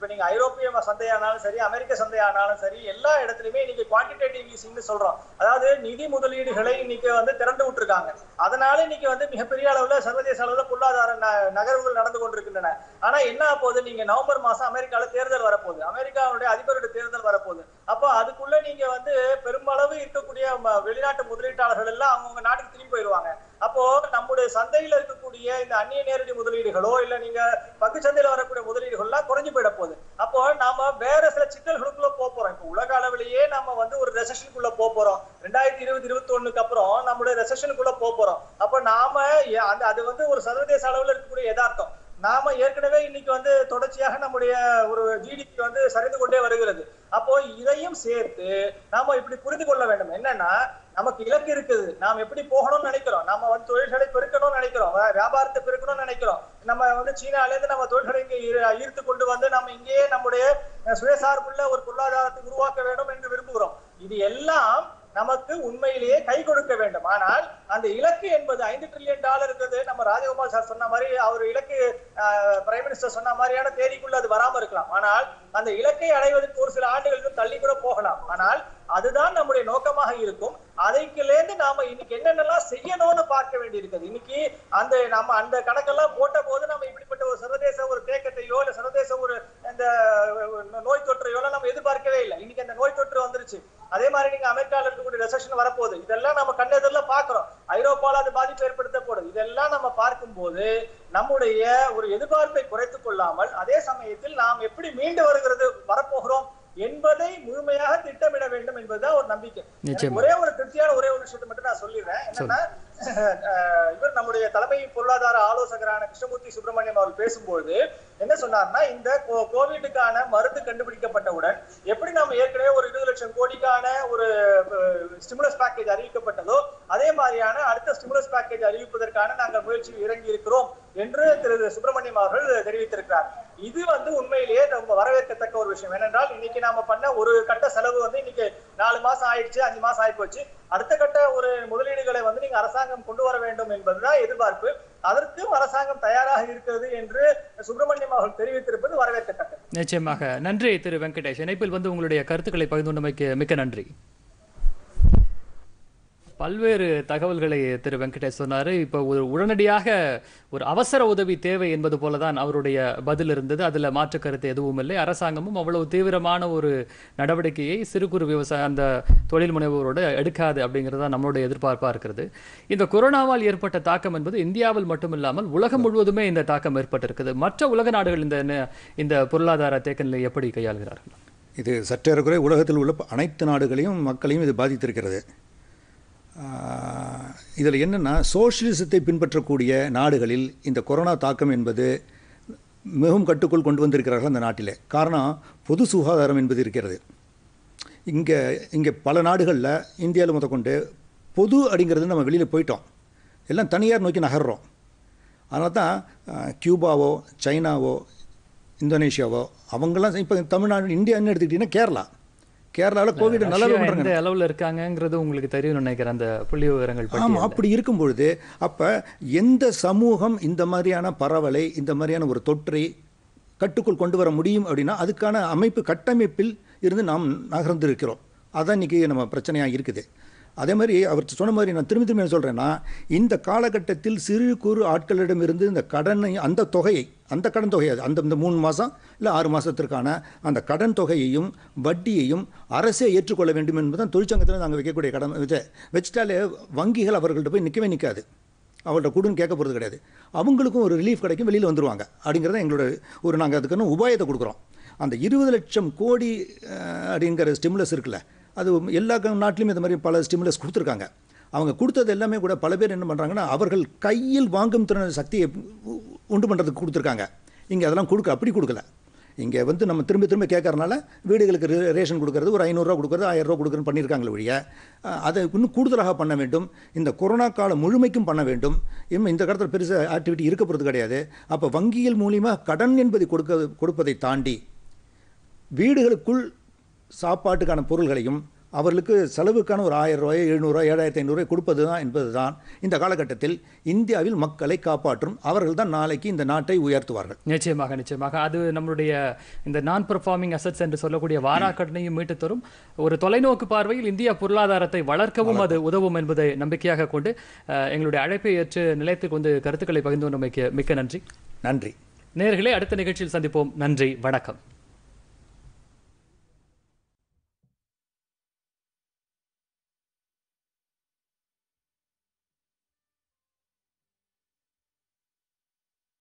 இப்ப நீங்க ஐரோப்பிய சந்தையானாலும் சரி அமெரிக்க சந்தையானாலும் சரி எல்லா இடத்துலயுமே இன்னைக்கு குவான்டிடேட்டிவ் ஈஸிங்னு சொல்றோம். அதாவது நிதி முதலீடுகளை இன்னைக்கு வந்து திறந்து விட்டுருக்காங்க. அதனால இன்னைக்கு வந்து மிகப்பெரிய அளவுல சர்வதேச அளவுல பொருளாதார ந- நகர்வுகள் நடந்து கொண்டிருக்கின்றன. ஆனா என்ன போகுது? நீங்க நவம்பர் மாசம் அமெரிக்கால தேர்தல் வரப்போகுது. அமெரிக்காவுடைய அதிபருடைய தேர்தல் வரப்போகுது. அப்போ அதுக்குள்ள நீங்க வந்து பெருமளவு இருக்கக்கூடிய ம- வெளிநாட்டு முதலீட்டாளர்கள் எல்லாம் அவங்கவுங்க நாட்டுக்கு திரும்பி போயிடுவாங்க அப்போ நம்முடைய சந்தையில இருக்கக்கூடிய இந்த அந்நிய நேரடி முதலீடுகளோ இல்ல நீங்க பங்கு சந்தையில வரக்கூடிய முதலீடுகள்லாம் குறைஞ்சு போயிட போகுது. அப்போ நாம வேற சில சிக்கல்களுக்குள்ள போக போறோம். இப்போ உலக அளவிலேயே நம்ம வந்து ஒரு ரெசஷனுக்குள்ள போக போறோம். ரெண்டாயிரத்தி இருபது இருபத்தி ஒண்ணுக்கு அப்புறம் நம்முடைய ரெசஷனுக்குள்ள போக போறோம். அப்போ நாம அந்த அது வந்து ஒரு சர்வதேச அளவுல இருக்கக்கூடிய யதார்த்தம். நாம ஏற்கனவே இன்னைக்கு வந்து தொடர்ச்சியாக நம்முடைய ஒரு ஜிடிபி வந்து சரிந்து கொண்டே வருகிறது. அப்போ இதையும் சேர்த்து நாம இப்படி புரிந்து கொள்ள வேண்டும். என்னன்னா நமக்கு இலக்கு இருக்குது. நாம் எப்படி போகணும்னு நினைக்கிறோம். நம்ம வந்து தொழில்களை பெருக்கணும்னு நினைக்கிறோம். வியாபாரத்தை பெருக்கணும்னு நினைக்கிறோம். நம்ம வந்து சீனால இருந்து நம்ம தொழில்களை இங்கே ஈர்த்து கொண்டு வந்து நம்ம இங்கேயே நம்முடைய சுயசார்புள்ள ஒரு பொருளாதாரத்தை உருவாக்க வேண்டும் என்று விரும்புகிறோம். இது எல்லாம் நமக்கு உண்மையிலேயே கை கொடுக்க வேண்டும். ஆனால் அந்த இலக்கு என்பது ஐந்து ட்ரில்லியன் இருக்கிறது. நம்ம ராஜகோபால் சார் சொன்ன மாதிரி அவர் இலக்கு பிரைம் மினிஸ்டர் சொன்ன மாதிரியான தேதிக்குள்ள அது வராம இருக்கலாம். ஆனால் அந்த இலக்கை அடைவதற்கு ஒரு சில ஆண்டுகளுக்கு தள்ளி கூட போகலாம். ஆனால் அதுதான் நம்முடைய நோக்கமாக இருக்கும். அதைக்குலேருந்து நாம இன்னைக்கு என்னென்னலாம் செய்யணும்னு பார்க்க வேண்டியிருக்குது இன்னைக்கு அந்த நம்ம அந்த கணக்கெல்லாம் போட்ட போது நம்ம இப்படிப்பட்ட ஒரு சர்வதேச ஒரு தேக்கத்தையோ இல்ல சர்வதேச ஒரு இந்த நோய் தொற்றையோ நம்ம எதிர்பார்க்கவே இல்லை. இன்னைக்கு அந்த நோய் தொற்று வந்துருச்சு. அதே மாதிரி நீங்க அமெரிக்கால இருக்கக்கூடிய ரெசெஷன் வரப்போகுது. இதெல்லாம் நம்ம கண்ணெதிரில் பாக்குறோம் ஐரோப்பால அது பாதிப்பு ஏற்படுத்த போடுது இதெல்லாம் நம்ம பார்க்கும்போது நம்முடைய ஒரு எதிர்பார்ப்பை குறைத்துக் கொள்ளாமல் அதே சமயத்தில் நாம் எப்படி மீண்டு வருகிறது வரப்போகிறோம் என்பதை முழுமையாக திட்டமிட வேண்டும் என்பதுதான் ஒரு நம்பிக்கை. ஒரே ஒரு திருப்தியான ஒரே ஒரு விஷயத்தை மட்டும் நான் சொல்லிடுறேன். என்னன்னா இவர் நம்முடைய தலைமை பொருளாதார ஆலோசகரான கிருஷ்ணமூர்த்தி சுப்பிரமணியம் அவர்கள் பேசும்போது என்ன சொன்னார்னா இந்த கோ- கோவிடுக்கான மருந்து கண்டுபிடிக்கப்பட்டவுடன் எப்படி நம்ம ஏற்கனவே ஒரு இருபது லட்சம் கோடிக்கான ஒரு ஸ்டிமுலஸ் பேக்கேஜ் அறிவிக்கப்பட்டதோ அதே மாதிரியான அடுத்த ஸ்டிமுலஸ் பேக்கேஜ் அறிவிப்பதற்கான நாங்கள் முயற்சியில் இறங்கி இருக்கிறோம் என்று திரு சுப்பிரமணியம் அவர்கள் தெரிவித்திருக்கிறார். இது வந்து உண்மையிலேயே ரொம்ப வரவேற்கத்தக்க ஒரு விஷயம். ஏனென்றால் இன்னைக்கு நாம பண்ண ஒரு கட்ட செலவு வந்து இன்னைக்கு நாலு மாசம் ஆயிடுச்சு அஞ்சு மாசம் ஆயிப்போச்சு. போச்சு அடுத்த கட்ட ஒரு முதலீடுகளை வந்து நீங்க அரசாங்கம் கொண்டு வர வேண்டும் என்பதுதான் எதிர்பார்ப்பு. அதற்கும் அரசாங்கம் தயாராக இருக்கிறது என்று சுப்பிரமணியம் அவர்கள் தெரிவித்திருப்பது வரவேற்கத்தக்கது. நிச்சயமாக. நன்றி திரு வெங்கடேஷ். இணைப்பில் வந்து உங்களுடைய கருத்துக்களை பகிர்ந்து கொண்டமைக்கு மிக்க நன்றி. பல்வேறு தகவல்களை திரு வெங்கடேஷ் சொன்னார். இப்போ ஒரு உடனடியாக ஒரு அவசர உதவி தேவை என்பது போல தான் அவருடைய பதில் இருந்தது. அதில் மாற்று கருத்து எதுவும் இல்லை. அரசாங்கமும் அவ்வளவு தீவிரமான ஒரு நடவடிக்கையை சிறு குறு விவசாய அந்த தொழில் முனைவோரோடு எடுக்காது அப்படிங்கிறது தான் நம்மளுடைய எதிர்பார்ப்பாக இருக்கிறது. இந்த கொரோனாவால் ஏற்பட்ட தாக்கம் என்பது இந்தியாவில் மட்டுமில்லாமல் உலகம் முழுவதுமே இந்த தாக்கம் ஏற்பட்டிருக்குது. மற்ற உலக நாடுகள் இந்த இந்த பொருளாதார தேக்க எப்படி கையாளுகிறார்கள்? இது சற்றேறக்குறை உலகத்தில் உள்ள அனைத்து நாடுகளையும் மக்களையும் இது பாதித்திருக்கிறது. இதில் என்னென்னா சோஷியலிசத்தை பின்பற்றக்கூடிய நாடுகளில் இந்த கொரோனா தாக்கம் என்பது மிகவும் கட்டுக்குள் கொண்டு வந்திருக்கிறார்கள் அந்த நாட்டில். காரணம் பொது சுகாதாரம் என்பது இருக்கிறது. இங்கே இங்கே பல நாடுகளில் இந்தியாவில் முதற்கொண்டு பொது அப்படிங்கிறது நம்ம வெளியில் போயிட்டோம். எல்லாம் தனியார் நோக்கி நகர்றோம். அதனால தான் கியூபாவோ சைனாவோ இந்தோனேஷியாவோ அவங்கெல்லாம் இப்போ தமிழ்நாடு இந்தியான்னு எடுத்துக்கிட்டிங்கன்னா கேரளா. கேரளாவில் கோவிட் நல்லா ரஷ்யா பண்ணுறாங்க அளவுல இருக்காங்கங்கிறது உங்களுக்கு தெரியும் நினைக்கிறேன். அந்த புள்ளி விவரங்கள் ஆமாம் அப்படி இருக்கும் பொழுது அப்போ எந்த சமூகம் இந்த மாதிரியான பரவலை இந்த மாதிரியான ஒரு தொற்றை கட்டுக்குள் கொண்டு வர முடியும் அப்படின்னா அதுக்கான அமைப்பு கட்டமைப்பில் இருந்து நாம் நகர்ந்திருக்கிறோம். அதான் இன்றைக்கி நம்ம பிரச்சனையாக இருக்குது. அதே மாதிரி அவர் சொன்ன மாதிரி நான் திரும்பி திரும்பி என்ன சொல்கிறேன்னா இந்த காலகட்டத்தில் சிறு குறு ஆட்களிடமிருந்து இந்த கடனை அந்த தொகையை அந்த கடன் தொகையை அது அந்த இந்த மூணு மாதம் இல்லை ஆறு மாதத்திற்கான அந்த கடன் தொகையையும் வட்டியையும் அரசே ஏற்றுக்கொள்ள வேண்டும் என்பதுதான் தொழிற்சங்கத்தில் நாங்கள் வைக்கக்கூடிய கடன் இது வச்சுட்டாலே வங்கிகள் அவர்கள்ட்ட போய் நிற்கவே நிற்காது அவர்கிட்ட கொடுன்னு கேட்க போகிறது கிடையாது. அவங்களுக்கும் ஒரு ரிலீஃப் கிடைக்கும் வெளியில் வந்துருவாங்க. அப்படிங்கிறத எங்களோட ஒரு நாங்கள் அதுக்கான உபாயத்தை கொடுக்குறோம். அந்த இருபது லட்சம் கோடி அப்படிங்கிற ஸ்டிமுலஸ் இருக்குல்ல அது எல்லா க- நாட்டிலையும் இந்த மாதிரி பல ஸ்டிமுலஸ் கொடுத்துருக்காங்க. அவங்க கொடுத்தது எல்லாமே கூட பல பேர் என்ன பண்ணுறாங்கன்னா அவர்கள் கையில் வாங்கும் திறன் சக்தியை உண்டு பண்ணுறதுக்கு கொடுத்துருக்காங்க. இங்கே அதெல்லாம் கொடுக்க அப்படி கொடுக்கல. இங்கே வந்து நம்ம திரும்ப திரும்ப கேட்கறனால வீடுகளுக்கு ரே- ரேஷன் கொடுக்கறது ஒரு ஐநூறுரூவா கொடுக்குறது ஆயிரம் ரூபா கொடுக்குறன்னு பண்ணியிருக்காங்களே ஒழிய அதை இன்னும் கூடுதலாக பண்ண வேண்டும். இந்த கொரோனா காலம் முழுமைக்கும் பண்ண வேண்டும். இன்னும் இந்த காலத்தில் பெருசாக ஆக்டிவிட்டி இருக்க போகிறது கிடையாது. அப்போ வங்கிகள் மூலிமா கடன் என்பதை கொடுக்க கொடுப்பதை தாண்டி வீடுகளுக்குள் சாப்பாட்டுக்கான பொருள்களையும் அவர்களுக்கு செலவுக்கான ஒரு ஆயிரம் ரூபாய் எழுநூறுவா ஏழாயிரத்தி ஐநூறுரூவாய் கொடுப்பது தான் என்பது தான் இந்த காலகட்டத்தில் இந்தியாவில் மக்களை காப்பாற்றும் அவர்கள் தான் நாளைக்கு இந்த நாட்டை உயர்த்துவார்கள். நிச்சயமாக நிச்சயமாக. அது நம்மளுடைய இந்த நான் பெர்ஃபார்மிங் அசட்ஸ் என்று சொல்லக்கூடிய வாராக்கடனையும் மீட்டு தரும் ஒரு தொலைநோக்கு பார்வையில் இந்தியா பொருளாதாரத்தை வளர்க்கவும் அது உதவும் என்பதை நம்பிக்கையாக கொண்டு எங்களுடைய அழைப்பை ஏற்று நிலையத்துக்கு வந்து கருத்துக்களை பகிர்ந்து கொண்டமைக்கு மிக்க நன்றி. நன்றி. நேயர்களே அடுத்த நிகழ்ச்சியில் சந்திப்போம். நன்றி. வணக்கம்.